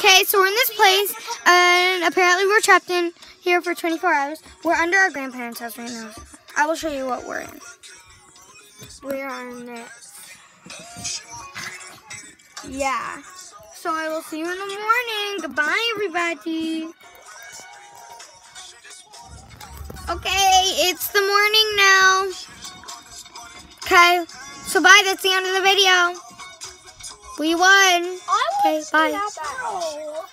Okay, so we're in this place, and apparently we're trapped in here for 24 hours. We're under our grandparents' house right now. I will show you what we're in. We are in this. Yeah. So I will see you in the morning. Goodbye, everybody. Okay, it's the morning now. Okay, so bye. That's the end of the video. We won. Bye.